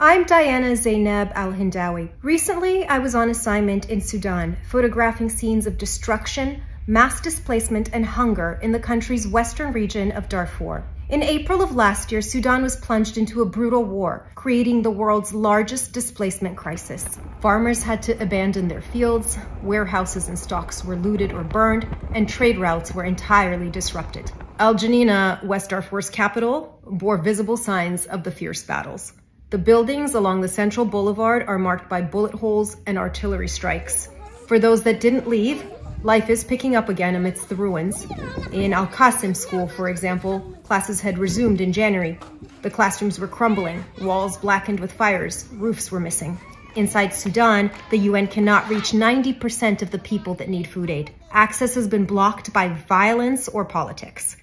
I'm Diana Zeyneb Alhindawi. Recently, I was on assignment in Sudan, photographing scenes of destruction, mass displacement, and hunger in the country's western region of Darfur. In April of last year, Sudan was plunged into a brutal war, creating the world's largest displacement crisis. Farmers had to abandon their fields, warehouses and stocks were looted or burned, and trade routes were entirely disrupted. Al Geneina, West Darfur's capital, bore visible signs of the fierce battles. The buildings along the central boulevard are marked by bullet holes and artillery strikes. For those that didn't leave, life is picking up again amidst the ruins. In Al Qasim school, for example, classes had resumed in January. The classrooms were crumbling, walls blackened with fires, roofs were missing. Inside Sudan, the UN cannot reach 90% of the people that need food aid. Access has been blocked by violence or politics.